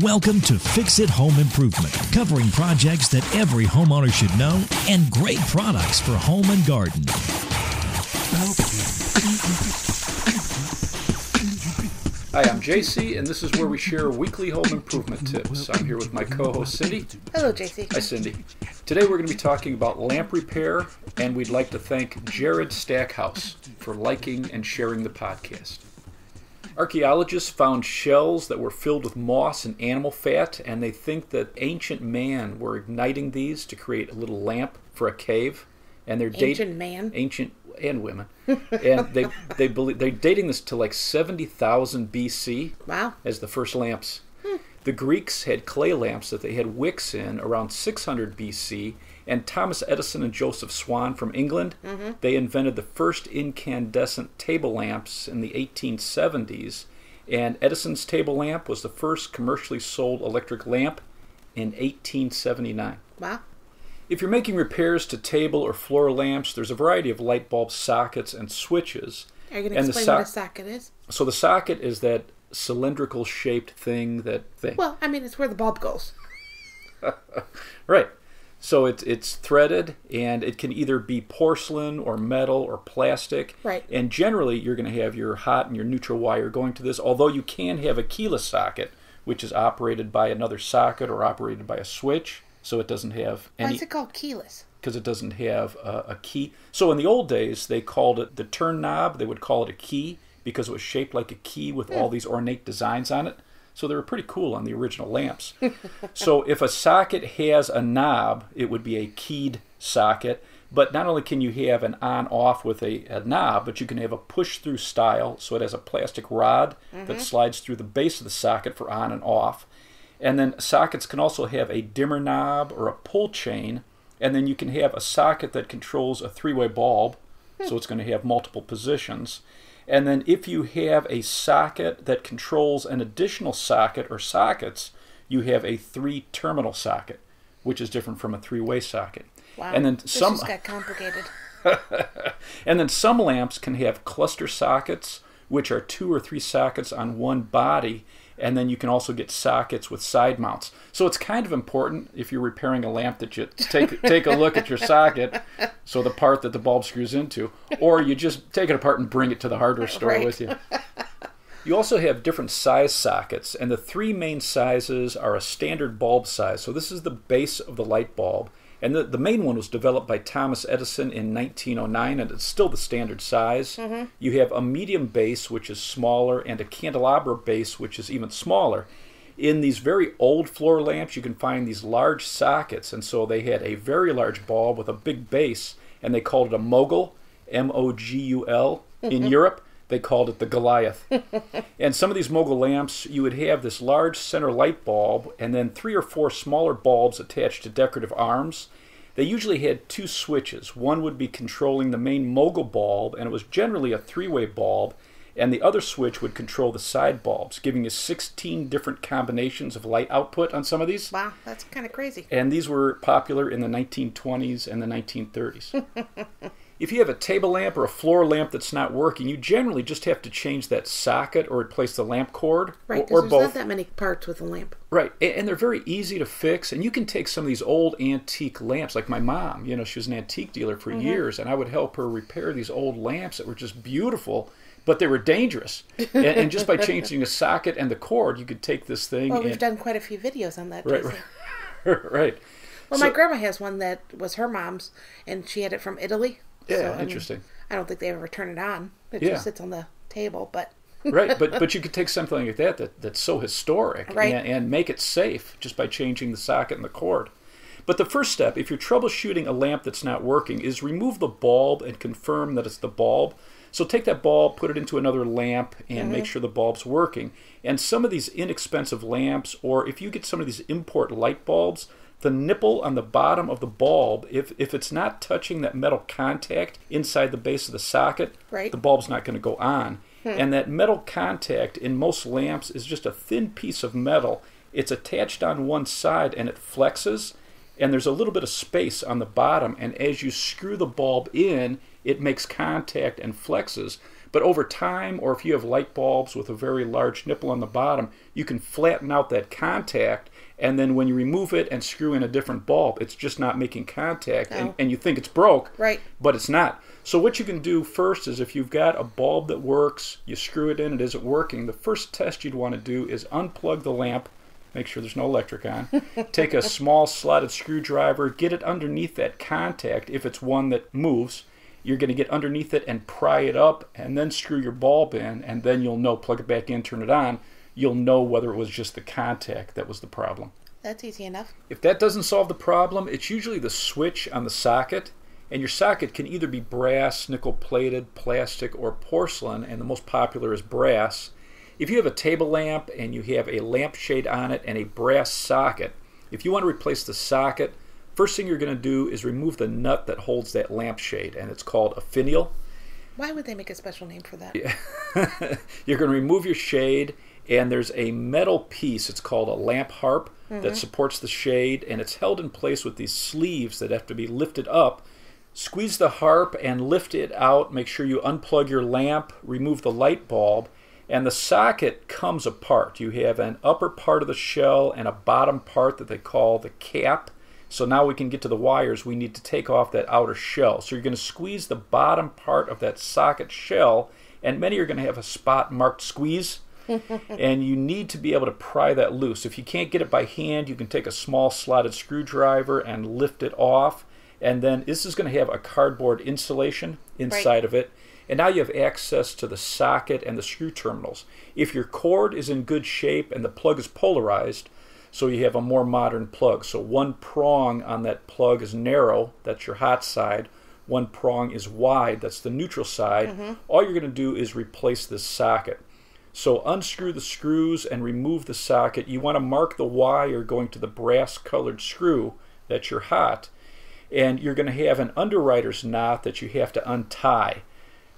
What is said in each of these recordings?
Welcome to Fix It Home Improvement, covering projects that every homeowner should know and great products for home and garden. Hi, I'm JC, and this is where we share weekly home improvement tips. I'm here with my co host Cindy. Hello, JC. Hi, Cindy. Today we're going to be talking about lamp repair, and we'd like to thank Jared Stackhouse for liking and sharing the podcast. Archaeologists found shells that were filled with moss and animal fat, and they think that ancient man were igniting these to create a little lamp for a cave. And they're Ancient man? ancient and women, and they they believe they're dating this to like seventy thousand BC Wow. as the first lamps. The Greeks had clay lamps that they had wicks in around 600 BC, and Thomas Edison and Joseph Swan from England, mm-hmm. they invented the first incandescent table lamps in the 1870s, and Edison's table lamp was the first commercially sold electric lamp in 1879. Wow. If you're making repairs to table or floor lamps, there's a variety of light bulb sockets and switches. Are you going to explain so- what a socket is? So the socket is that cylindrical shaped thing that thing. Well, I mean, it's where the bulb goes. Right. So it's it's threaded and it can either be porcelain or metal or plastic. Right. And generally you're going to have your hot and your neutral wire going to this, although you can have a keyless socket, which is operated by another socket or operated by a switch, so it doesn't have Why any is it called keyless? because it doesn't have a, a key. So in the old days, they called it the turn knob. They would call it a key because it was shaped like a key with hmm. all these ornate designs on it. So they were pretty cool on the original lamps. so if a socket has a knob, it would be a keyed socket. But not only can you have an on off with a, a knob, but you can have a push through style. So it has a plastic rod that mm-hmm. slides through the base of the socket for on and off. And then sockets can also have a dimmer knob or a pull chain. And then you can have a socket that controls a three way bulb. Hmm. So it's going to have multiple positions. And then if you have a socket that controls an additional socket or sockets, you have a three terminal socket, which is different from a three way socket. Wow. And then this some just got complicated. and then some lamps can have cluster sockets, which are two or three sockets on one body. And then you can also get sockets with side mounts. So it's kind of important if you're repairing a lamp that you take take a look at your socket, so the part that the bulb screws into, or you just take it apart and bring it to the hardware store Right. with you. You also have different size sockets, and the three main sizes are a standard bulb size. So this is the base of the light bulb, and the, the main one was developed by Thomas Edison in 1909, and it's still the standard size. Mm-hmm. You have a medium base, which is smaller, and a candelabra base, which is even smaller. In these very old floor lamps, you can find these large sockets, and so they had a very large bulb with a big base, and they called it a mogul, M O G U L. In mm-hmm. Europe, they called it the Goliath. and some of these mogul lamps, you would have this large center light bulb and then three or four smaller bulbs attached to decorative arms. They usually had two switches. One would be controlling the main mogul bulb, and it was generally a three way bulb, and the other switch would control the side bulbs, giving you 16 different combinations of light output on some of these. Wow, that's kind of crazy. And these were popular in the 1920s and the 1930s. if you have a table lamp or a floor lamp that's not working, you generally just have to change that socket or replace the lamp cord Right, or, or there's both. not that many parts with a lamp. Right, and they're very easy to fix. And you can take some of these old antique lamps, like my mom. You know, she was an antique dealer for mm-hmm. years, and I would help her repair these old lamps that were just beautiful, but they were dangerous. and, and just by changing the socket and the cord, you could take this thing. Well, we've done quite a few videos on that. Right, right, right. Well, So- my grandma has one that was her mom's, and she had it from Italy. Yeah, So, I mean, interesting. I don't think they ever turn it on. It Yeah. just sits on the table, but right, but but you could take something like that, that that's so historic Right. and, and make it safe just by changing the socket and the cord. But the first step, if you're troubleshooting a lamp that's not working, is remove the bulb and confirm that it's the bulb. So take that bulb, put it into another lamp, and make mm-hmm. sure the bulb's working. And some of these inexpensive lamps, or if you get some of these import light bulbs, the nipple on the bottom of the bulb, if, if it's not touching that metal contact inside the base of the socket, Right. the bulb's not going to go on. Hmm. And that metal contact in most lamps is just a thin piece of metal. It's attached on one side and it flexes, and there's a little bit of space on the bottom. And as you screw the bulb in, it makes contact and flexes. But over time, or if you have light bulbs with a very large nipple on the bottom, you can flatten out that contact. And then when you remove it and screw in a different bulb, it's just not making contact. And, Oh. and you think it's broke, Right. but it's not. So what you can do first is if you've got a bulb that works, you screw it in, it isn't working. The first test you'd want to do is unplug the lamp, make sure there's no electric on. Take a small slotted screwdriver, get it underneath that contact if it's one that moves. You're going to get underneath it and pry it up and then screw your bulb in and then you'll know plug it back in, turn it on. You'll know whether it was just the contact that was the problem. That's easy enough. If that doesn't solve the problem, it's usually the switch on the socket. And your socket can either be brass, nickel plated, plastic, or porcelain, and the most popular is brass. If you have a table lamp and you have a lampshade on it and a brass socket, if you want to replace the socket, first thing you're going to do is remove the nut that holds that lampshade, and it's called a finial. Why would they make a special name for that? You're going to remove your shade, and there's a metal piece. It's called a lamp harp that mm-hmm. supports the shade, and it's held in place with these sleeves that have to be lifted up. Squeeze the harp and lift it out. Make sure you unplug your lamp, remove the light bulb, and the socket comes apart. You have an upper part of the shell and a bottom part that they call the cap. So now we can get to the wires. We need to take off that outer shell. So you're going to squeeze the bottom part of that socket shell, and many are going to have a spot marked squeeze. And you need to be able to pry that loose. If you can't get it by hand, you can take a small slotted screwdriver and lift it off. And then this is going to have a cardboard insulation inside of it. And now you have access to the socket and the screw terminals. If your cord is in good shape and the plug is polarized, so you have a more modern plug. So one prong on that plug is narrow, that's your hot side. One prong is wide, that's the neutral side. Mm-hmm. All you're going to do is replace this socket. So unscrew the screws and remove the socket. You want to mark the wire going to the brass colored screw that you're hot. And you're going to have an underwriter's knot that you have to untie.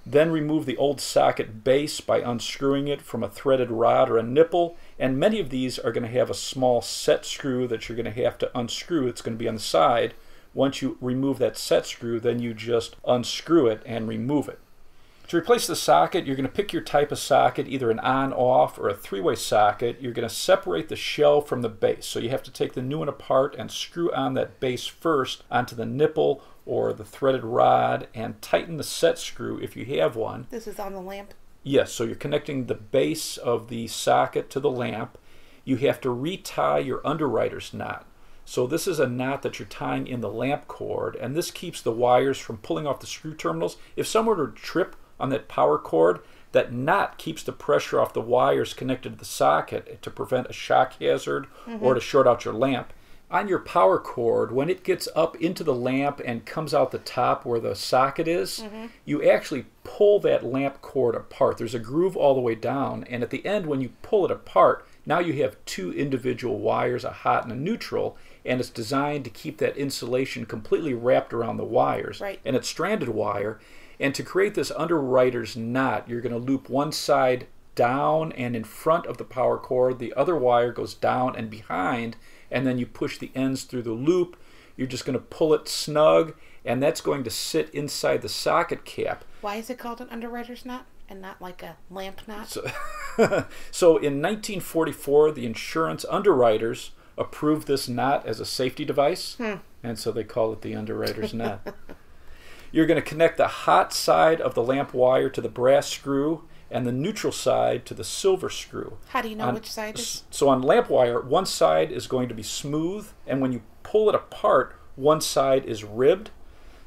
Then remove the old socket base by unscrewing it from a threaded rod or a nipple. And many of these are going to have a small set screw that you're going to have to unscrew. It's going to be on the side. Once you remove that set screw, then you just unscrew it and remove it. To replace the socket, you're going to pick your type of socket, either an on off or a three way socket. You're going to separate the shell from the base. So you have to take the new one apart and screw on that base first onto the nipple or the threaded rod and tighten the set screw if you have one. This is on the lamp. Yes, so you're connecting the base of the socket to the lamp. You have to retie your underwriter's knot. So this is a knot that you're tying in the lamp cord, and this keeps the wires from pulling off the screw terminals. If someone were to trip on that power cord, that knot keeps the pressure off the wires connected to the socket to prevent a shock hazard mm-hmm. or to short out your lamp. On your power cord, when it gets up into the lamp and comes out the top where the socket is, mm-hmm. you actually pull that lamp cord apart. There's a groove all the way down, and at the end, when you pull it apart, now you have two individual wires, a hot and a neutral, and it's designed to keep that insulation completely wrapped around the wires. Right. And it's stranded wire. And to create this underwriter's knot, you're going to loop one side down and in front of the power cord, the other wire goes down and behind, and then you push the ends through the loop. You're just going to pull it snug, and that's going to sit inside the socket cap. Why is it called an underwriter's knot and not like a lamp knot? So, so in 1944, the insurance underwriters approved this knot as a safety device, hmm. and so they call it the underwriter's knot. You're going to connect the hot side of the lamp wire to the brass screw and the neutral side to the silver screw. How do you know On- which side is? So on lamp wire, one side is going to be smooth, and when you pull it apart, one side is ribbed.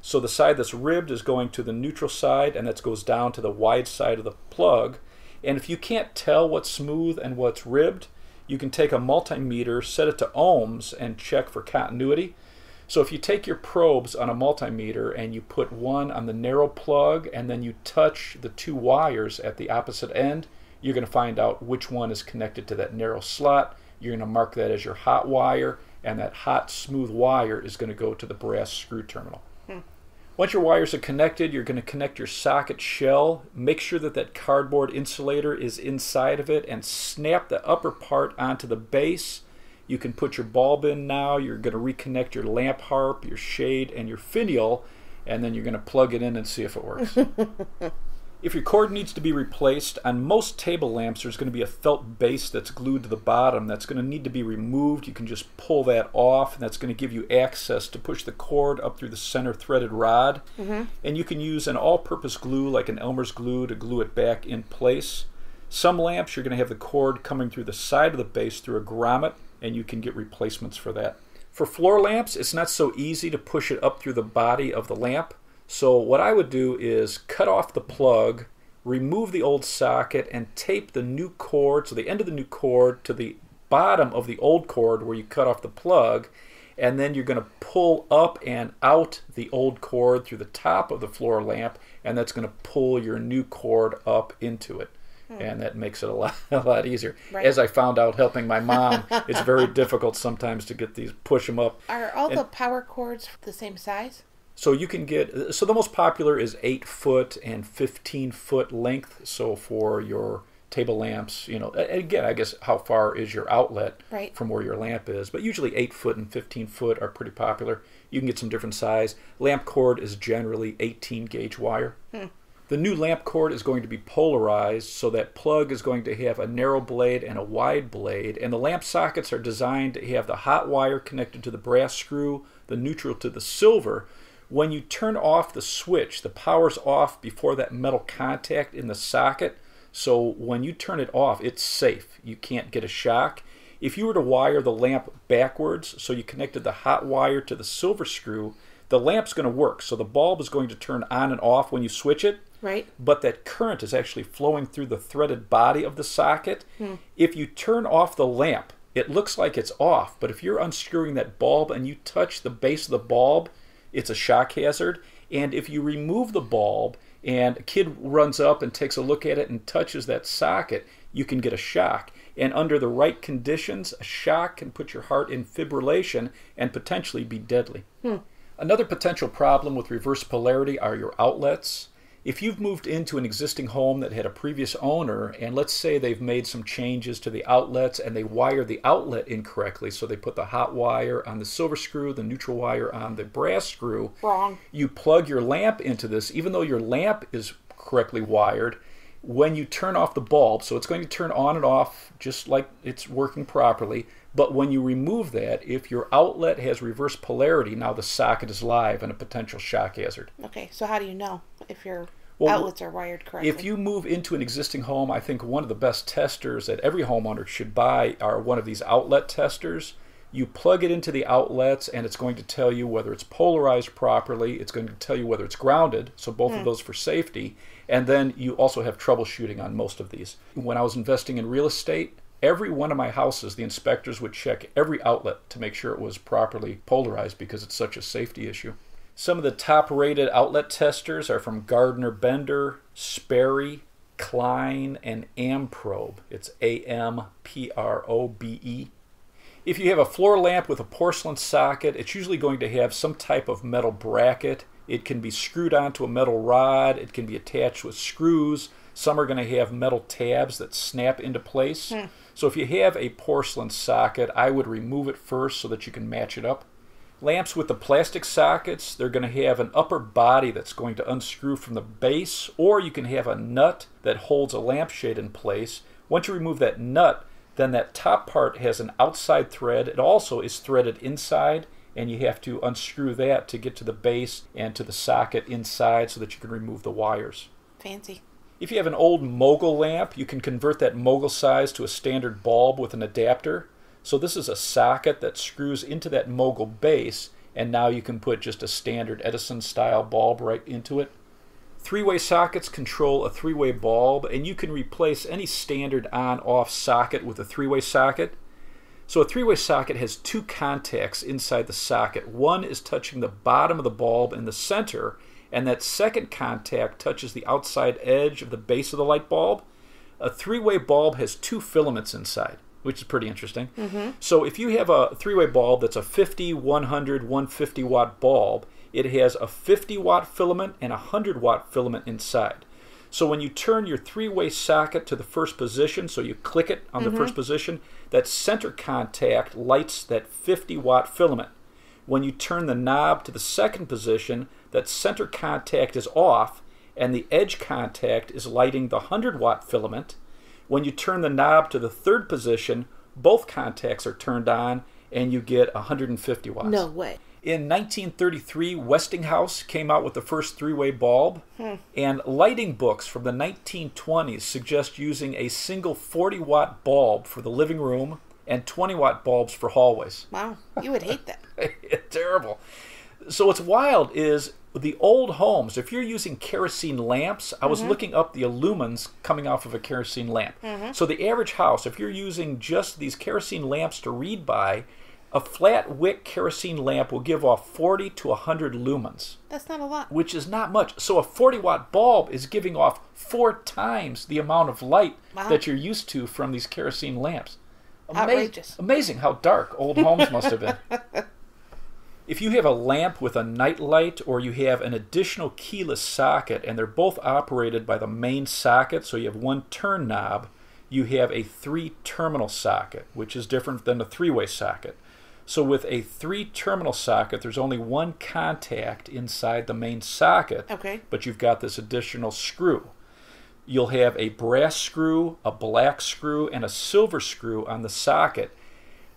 So the side that's ribbed is going to the neutral side, and that goes down to the wide side of the plug. And if you can't tell what's smooth and what's ribbed, you can take a multimeter, set it to ohms, and check for continuity. So if you take your probes on a multimeter and you put one on the narrow plug and then you touch the two wires at the opposite end, you're going to find out which one is connected to that narrow slot. You're going to mark that as your hot wire, and that hot, smooth wire is going to go to the brass screw terminal. Hmm. Once your wires are connected, you're going to connect your socket shell. Make sure that that cardboard insulator is inside of it and snap the upper part onto the base. You can put your bulb in now. You're going to reconnect your lamp harp, your shade, and your finial, and then you're going to plug it in and see if it works. If your cord needs to be replaced, on most table lamps there's going to be a felt base that's glued to the bottom that's going to need to be removed. You can just pull that off, and that's going to give you access to push the cord up through the center threaded rod. Mm-hmm. And you can use an all purpose glue like an Elmer's glue to glue it back in place. Some lamps you're going to have the cord coming through the side of the base through a grommet, and you can get replacements for that. For floor lamps, it's not so easy to push it up through the body of the lamp. So what I would do is cut off the plug, remove the old socket, and tape the new cord, so the end of the new cord, to the bottom of the old cord where you cut off the plug, and then you're going to pull up and out the old cord through the top of the floor lamp, and that's going to pull your new cord up into it. Hmm. And that makes it a lot, a lot easier. Right. As I found out helping my mom, it's very difficult sometimes to get these, push them up. Are all the power cords the same size? So you can get so the most popular is eight foot and fifteen foot length. So for your table lamps, you know, again, I guess how far is your outlet Right. from where your lamp is? But usually eight foot and fifteen foot are pretty popular. You can get some different size. Lamp cord is generally eighteen gauge wire. Hmm. The new lamp cord is going to be polarized, so that plug is going to have a narrow blade and a wide blade, and the lamp sockets are designed to have the hot wire connected to the brass screw, the neutral to the silver. When you turn off the switch, the power's off before that metal contact in the socket, so when you turn it off, it's safe. You can't get a shock. If you were to wire the lamp backwards, so you connected the hot wire to the silver screw, the lamp's going to work. So the bulb is going to turn on and off when you switch it, Right. but that current is actually flowing through the threaded body of the socket. Hmm. If you turn off the lamp, it looks like it's off, but if you're unscrewing that bulb and you touch the base of the bulb, it's a shock hazard. And if you remove the bulb and a kid runs up and takes a look at it and touches that socket, you can get a shock. And under the right conditions, a shock can put your heart in fibrillation and potentially be deadly. Hmm. Another potential problem with reverse polarity are your outlets. If you've moved into an existing home that had a previous owner, and let's say they've made some changes to the outlets and they wire the outlet incorrectly, so they put the hot wire on the silver screw, the neutral wire on the brass screw, Wrong. you plug your lamp into this, even though your lamp is correctly wired, when you turn off the bulb, so it's going to turn on and off just like it's working properly. But when you remove that, if your outlet has reverse polarity, now the socket is live and a potential shock hazard. Okay, so how do you know if your Well, outlets are wired correctly? If you move into an existing home, I think one of the best testers that every homeowner should buy are one of these outlet testers. You plug it into the outlets, and it's going to tell you whether it's polarized properly. It's going to tell you whether it's grounded, so both of hmm. those for safety. And then you also have troubleshooting on most of these. When I was investing in real estate, every one of my houses, the inspectors would check every outlet to make sure it was properly polarized because it's such a safety issue. Some of the top rated outlet testers are from Gardner Bender, Sperry, Klein, and Amprobe. It's A M P R O B E. If you have a floor lamp with a porcelain socket, it's usually going to have some type of metal bracket. It can be screwed onto a metal rod, it can be attached with screws. Some are going to have metal tabs that snap into place. Hmm. So if you have a porcelain socket, I would remove it first so that you can match it up. Lamps with the plastic sockets, they're going to have an upper body that's going to unscrew from the base, or you can have a nut that holds a lampshade in place. Once you remove that nut, then that top part has an outside thread. It also is threaded inside, and you have to unscrew that to get to the base and to the socket inside so that you can remove the wires. Fancy. If you have an old mogul lamp, you can convert that mogul size to a standard bulb with an adapter. So this is a socket that screws into that mogul base, and now you can put just a standard Edison style bulb right into it. Three way sockets control a three way bulb, and you can replace any standard on off socket with a three way socket. So a three way socket has two contacts inside the socket. One is touching the bottom of the bulb in the center, and that second contact touches the outside edge of the base of the light bulb. A three way bulb has two filaments inside, which is pretty interesting. Mm-hmm. So if you have a three way bulb that's a 50, 100, 150 watt bulb, it has a 50 watt filament and a 100 watt filament inside. So when you turn your three way socket to the first position, so you click it on the mm-hmm. first position, that center contact lights that 50 watt filament. When you turn the knob to the second position, that center contact is off, and the edge contact is lighting the 100 watt filament. When you turn the knob to the third position, both contacts are turned on and you get 150 watts. No way. In 1933, Westinghouse came out with the first three way bulb, hmm. and lighting books from the 1920s suggest using a single 40 watt bulb for the living room and 20 watt bulbs for hallways. Wow. You would hate that. Terrible. So what's wild is the old homes, if you're using kerosene lamps, I was mm-hmm. looking up the lumens coming off of a kerosene lamp. Mm-hmm. So the average house, if you're using just these kerosene lamps to read by, a flat wick kerosene lamp will give off 40 to 100 lumens, That's not a lot. which is not much. So a 40 watt bulb is giving off four times the amount of light Wow. that you're used to from these kerosene lamps. Outrageous. Amazing how dark old homes must have been. If you have a lamp with a night light or you have an additional keyless socket and they're both operated by the main socket, so you have one turn knob, you have a three terminal socket, which is different than a three way socket. So with a three terminal socket, there's only one contact inside the main socket, Okay. but you've got this additional screw. You'll have a brass screw, a black screw, and a silver screw on the socket.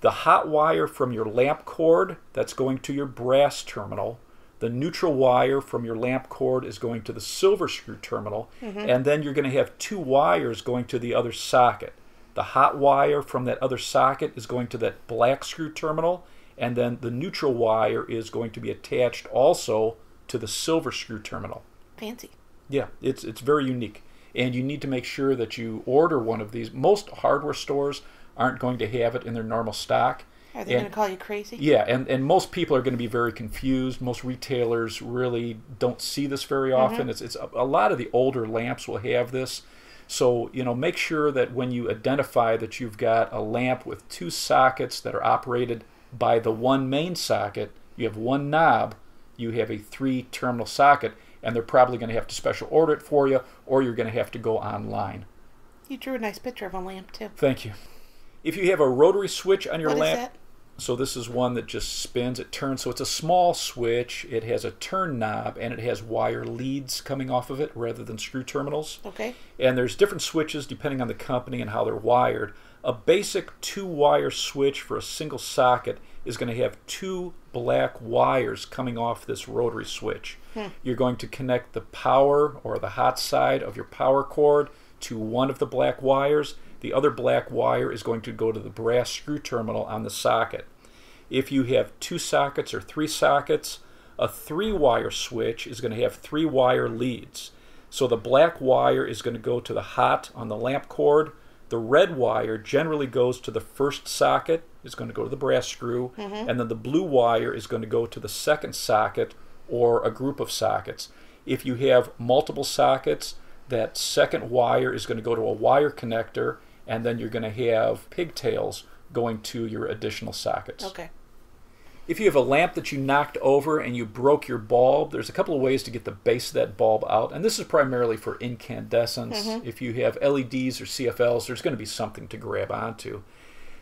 The hot wire from your lamp cord, that's going to your brass terminal. The neutral wire from your lamp cord is going to the silver screw terminal. Mm-hmm. And then you're going to have two wires going to the other socket. The hot wire from that other socket is going to that black screw terminal. And then the neutral wire is going to be attached also to the silver screw terminal. Fancy. Yeah, it's it's very unique, and you need to make sure that you order one of these. Most hardware stores aren't going to have it in their normal stock. Are they And- going to call you crazy? Yeah, and, and most people are going to be very confused. Most retailers really don't see this very mm-hmm. often. It's it's a, a lot of the older lamps will have this. So, you know, make sure that when you identify that you've got a lamp with two sockets that are operated by the one main socket, you have one knob, you have a three terminal socket, and they're probably going to have to special order it for you, or you're going to have to go online. You drew a nice picture of a lamp, too. Thank you. If you have a rotary switch on your What lamp, so this is one that just spins, it turns. So it's a small switch. It has a turn knob and it has wire leads coming off of it rather than screw terminals. Okay. And there's different switches depending on the company and how they're wired. A basic two wire switch for a single socket is going to have two black wires coming off this rotary switch. Hmm. You're going to connect the power or the hot side of your power cord to one of the black wires. The other black wire is going to go to the brass screw terminal on the socket. If you have two sockets or three sockets, a three wire switch is going to have three wire leads. So the black wire is going to go to the hot on the lamp cord. The red wire generally goes to the first socket, is going to go to the brass screw, mm-hmm. and then the blue wire is going to go to the second socket or a group of sockets. If you have multiple sockets, that second wire is going to go to a wire connector, and then you're going to have pigtails going to your additional sockets. Okay. If you have a lamp that you knocked over and you broke your bulb, there's a couple of ways to get the base of that bulb out. And this is primarily for incandescence. Mm-hmm. If you have LEDs or CFLs, there's going to be something to grab onto.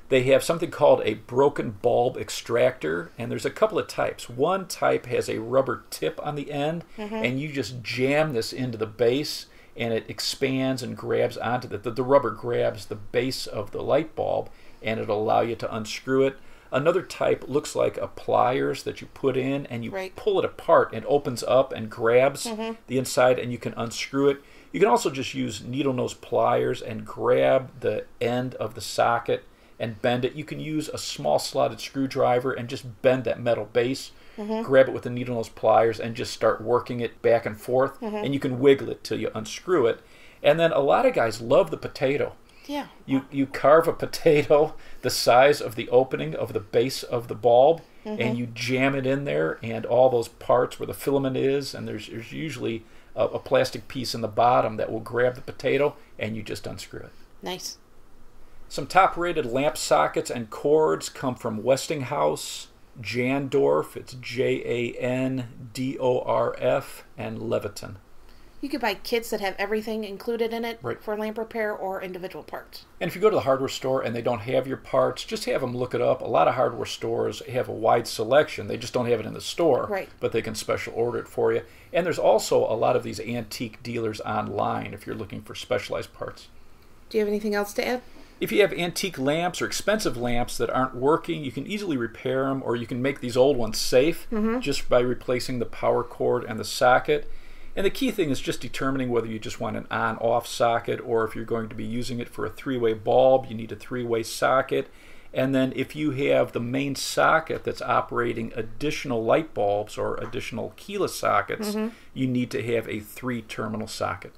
They have something called a broken bulb extractor, and there's a couple of types. One type has a rubber tip on the end, mm-hmm. and you just jam this into the base, and it expands and grabs onto the, the, the rubber grabs the base of the light bulb, and it'll allow you to unscrew it. Another type looks like a pliers that you put in, and you Right. pull it apart, and it opens up and grabs mm-hmm. the inside, and you can unscrew it. You can also just use needle nose pliers and grab the end of the socket and bend it. You can use a small slotted screwdriver and just bend that metal base. Mm-hmm. Grab it with the needle nose pliers and just start working it back and forth. Mm-hmm. And you can wiggle it till you unscrew it. And then a lot of guys love the potato. Yeah. You you carve a potato the size of the opening of the base of the bulb, and mm-hmm. you jam it in there, and all those parts where the filament is, and there's there's usually a, a plastic piece in the bottom that will grab the potato, and you just unscrew it. Nice. Some top rated lamp sockets and cords come from Westinghouse, Jandorf, it's J A N D O R F, and Leviton. You could buy kits that have everything included in it Right. for lamp repair or individual parts. And if you go to the hardware store and they don't have your parts, just have them look it up. A lot of hardware stores have a wide selection. They just don't have it in the store, Right. but they can special order it for you. And there's also a lot of these antique dealers online if you're looking for specialized parts. Do you have anything else to add? If you have antique lamps or expensive lamps that aren't working, you can easily repair them or you can make these old ones safe mm-hmm. just by replacing the power cord and the socket. And the key thing is just determining whether you just want an on off socket or if you're going to be using it for a three way bulb, you need a three way socket. And then if you have the main socket that's operating additional light bulbs or additional keyless sockets, mm-hmm. you need to have a three terminal socket.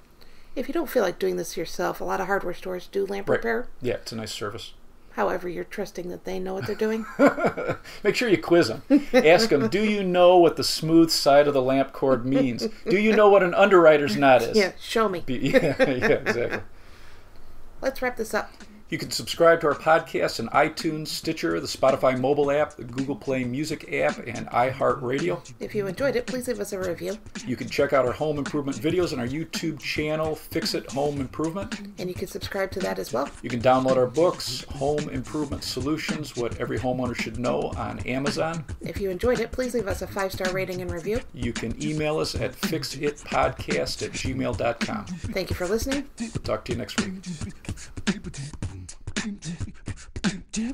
If you don't feel like doing this yourself, a lot of hardware stores do lamp Right. repair. Yeah, it's a nice service. However, you're trusting that they know what they're doing. Make sure you quiz them. Ask them, do you know what the smooth side of the lamp cord means? Do you know what an underwriter's knot is? yeah, show me. Be- yeah, yeah, exactly. Let's wrap this up. You can subscribe to our podcast on iTunes, Stitcher, the Spotify mobile app, the Google Play Music app, and iHeartRadio. If you enjoyed it, please leave us a review. You can check out our home improvement videos on our YouTube channel, Fix It Home Improvement. And you can subscribe to that as well. You can download our books, Home Improvement Solutions What Every Homeowner Should Know, on Amazon. If you enjoyed it, please leave us a five star rating and review. You can email us at fixitpodcast at gmail.com. Thank you for listening. We'll talk to you next week. You.